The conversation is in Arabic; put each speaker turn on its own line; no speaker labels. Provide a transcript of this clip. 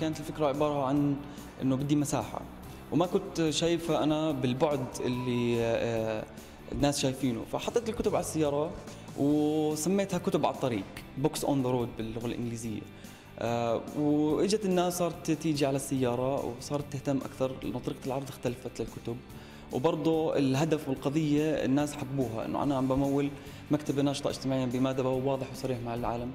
كانت الفكرة عبارة عن إنه بدي مساحة. وما كنت شايفها أنا بالبعد اللي آه، الناس شايفينه. فحطيت الكتب على السيارة وسميتها كتب على الطريق books on the road باللغة الإنجليزية. آه وإجت الناس صارت تيجي على السيارة وصارت تهتم أكثر لأنه طريقة العرض اختلفت للكتب. وبرضه الهدف والقضية الناس حبوها إنه أنا عم بمول مكتبة ناشطة اجتماعيا بمادبه وواضح وصريح مع العالم.